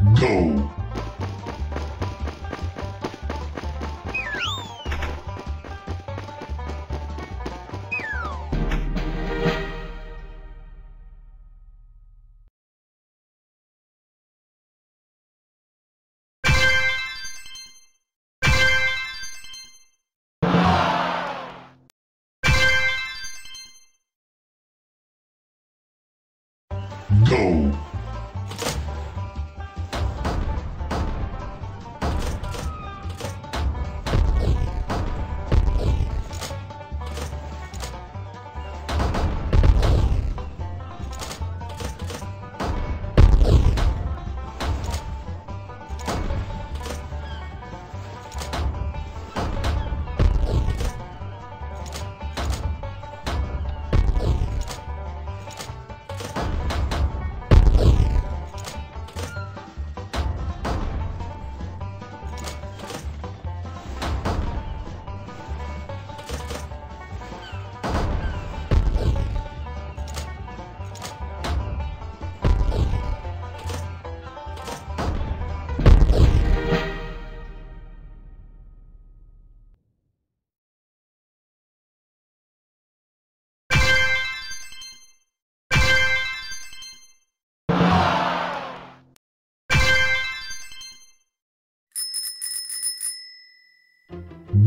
Go! Go!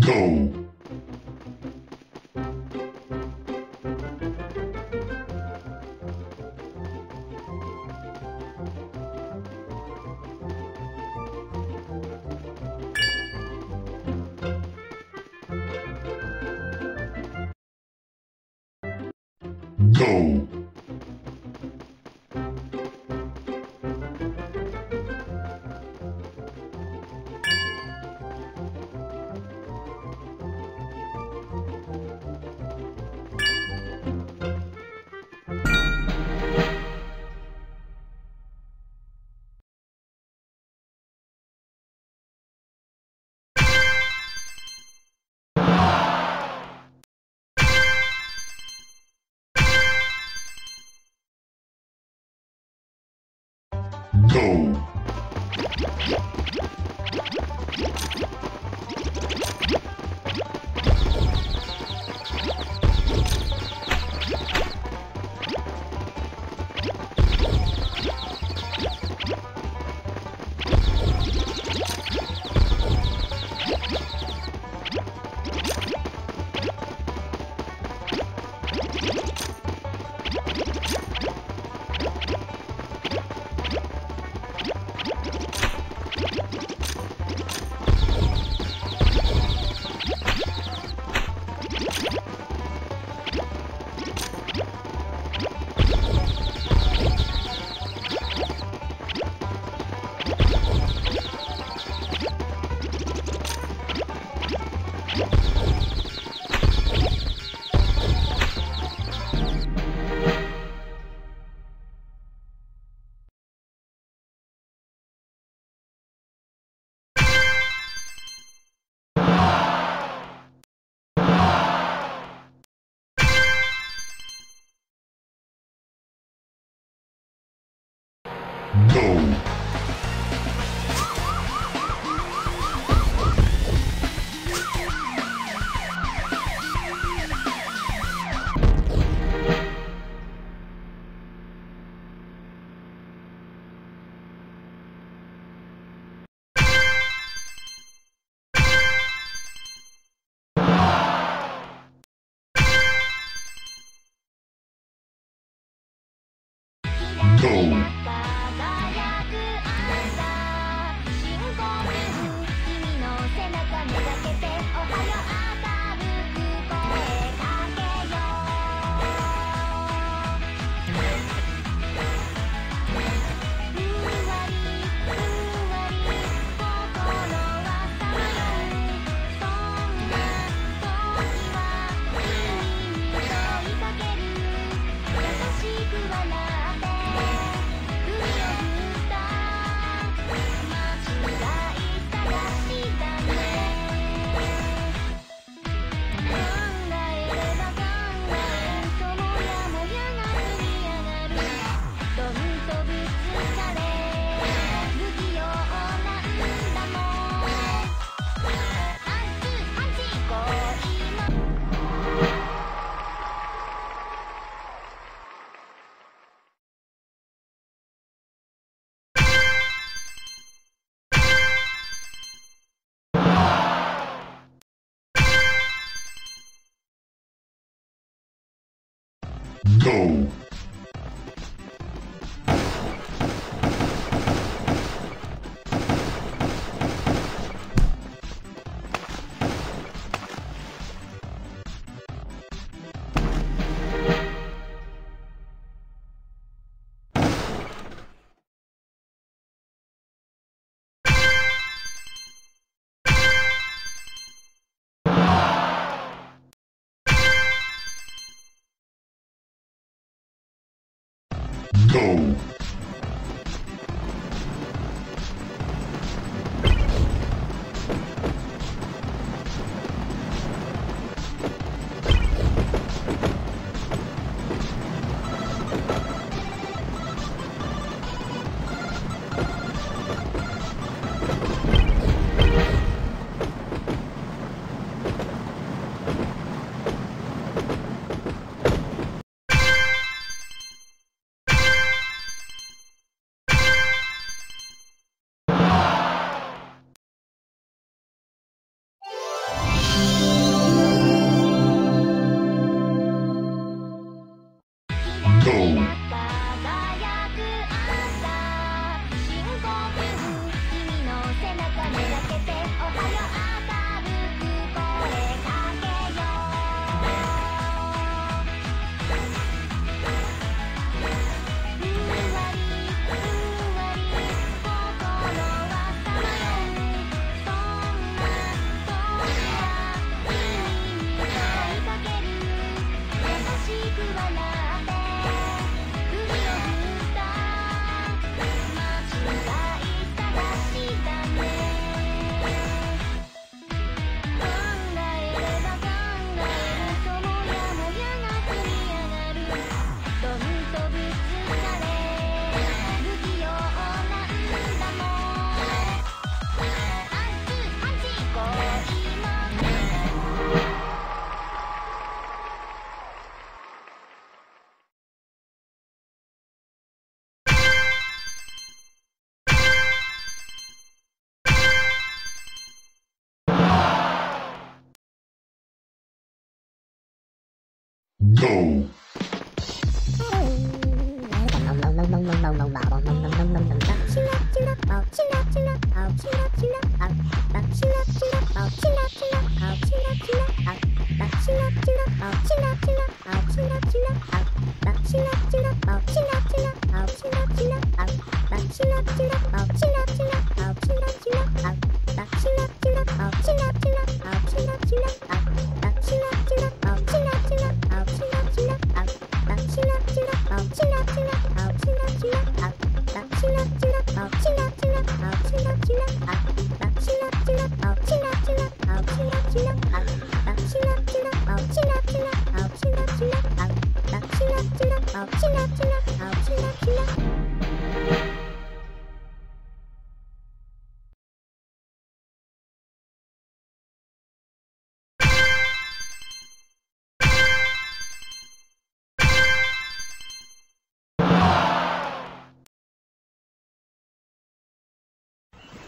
Go! Go! Go! Go! Go. Go. Go.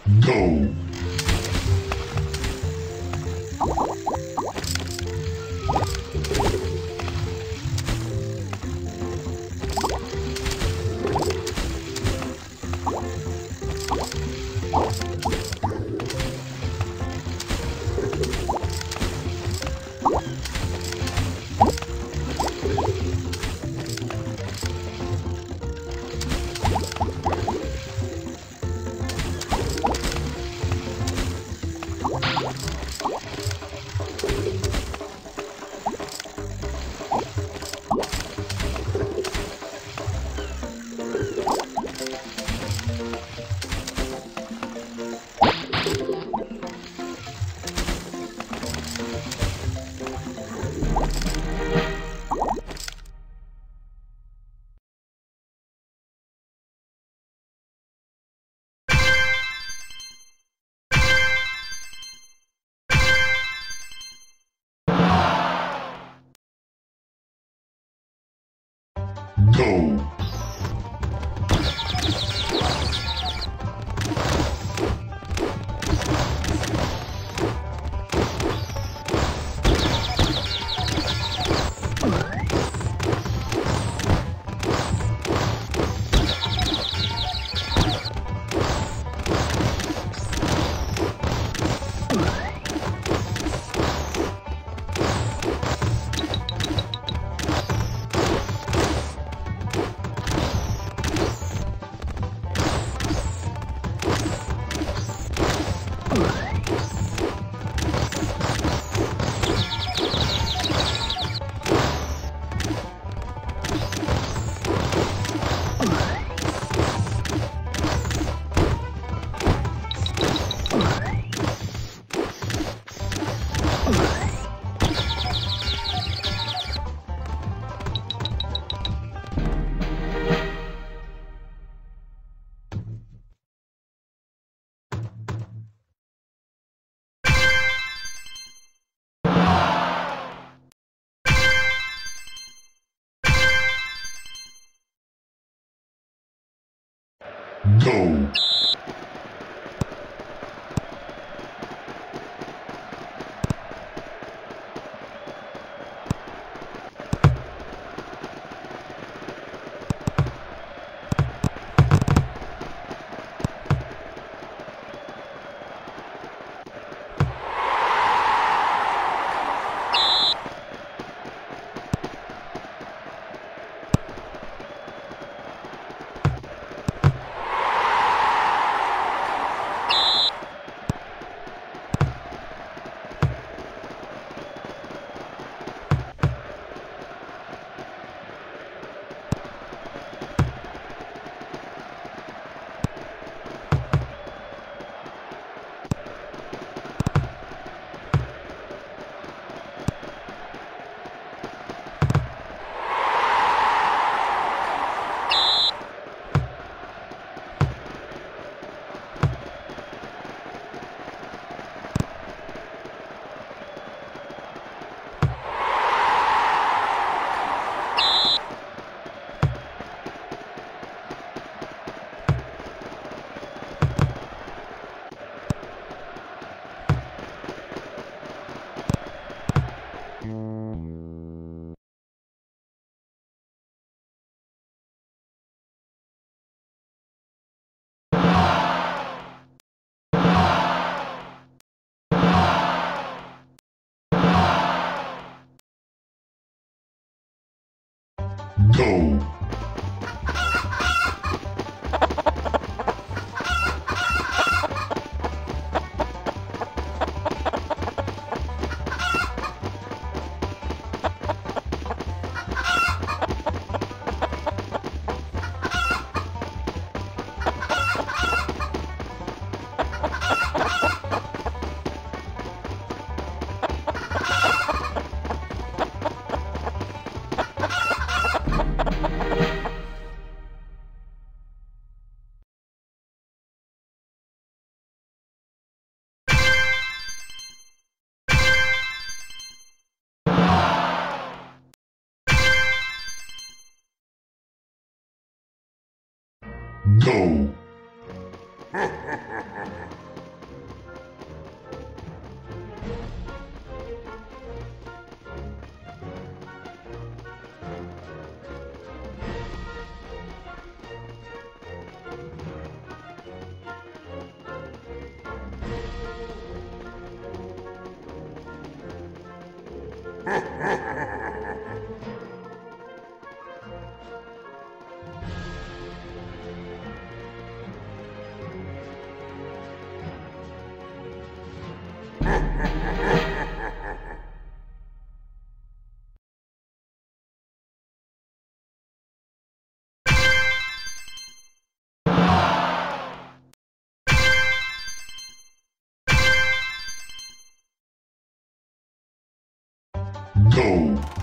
Go. Go. Go. Go. Go. Go.